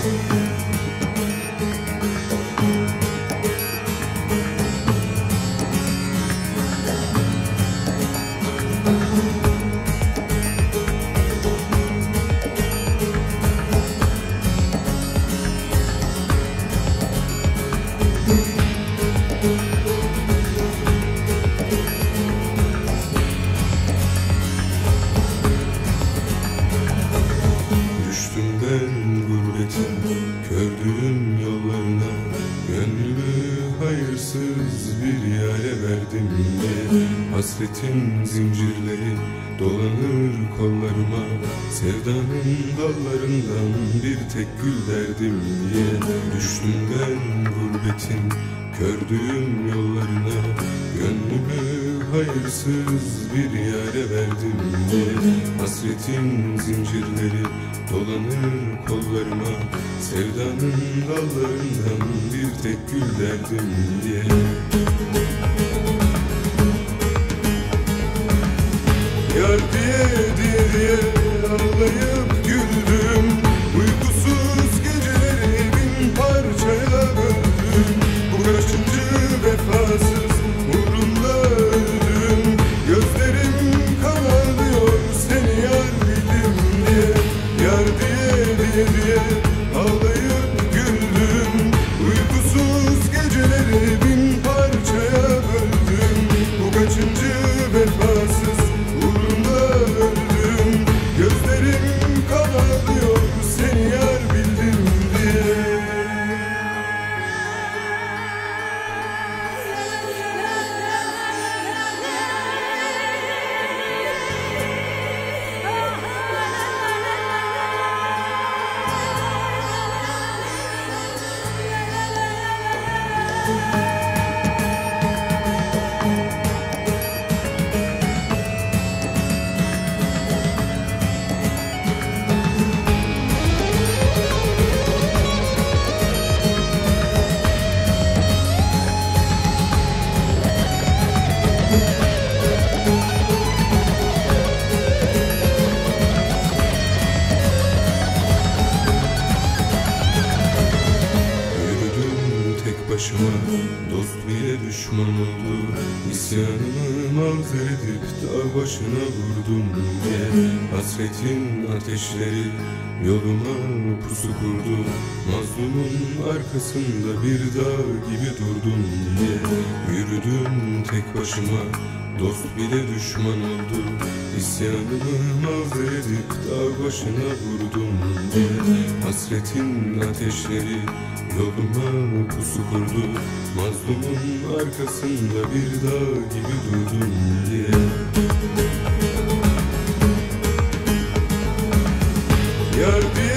Düştüm kördüğüm yollarına Gönlümü hayırsız bir yere verdim diye Hasretin zincirleri dolanır kollarıma Sevdanın dallarından bir tek gül derdim diye Düştüm ben gurbetin kördüğüm yollarına Gönlümü hayırsız bir yere verdim diye Hasretin zincirleri dolanır kollarıma. Sevdanın dallarından bir tek gül derdim diye. Yar diye diye diye ağlayıp Başıma Dost bile düşman oldu. İsyanımı mazur edip dağ başına vurdum. Diye Hasretin ateşleri yoluma pusu kurdu. Mazlumun arkasında bir dağ gibi durdum. Diye Yürüdüm tek başıma Dost bile düşman oldu. İsyanımı mazur edip dağ başına vurdum. Diye Hasretin ateşleri Yoluma pusu kurdu Mazlumun arkasında bir dağ gibi durdum diye Yar